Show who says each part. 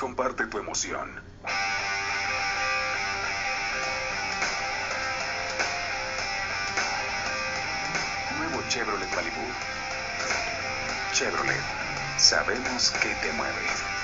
Speaker 1: Comparte tu emoción. Nuevo Chevrolet Malibu. Chevrolet. Sabemos que te mueve.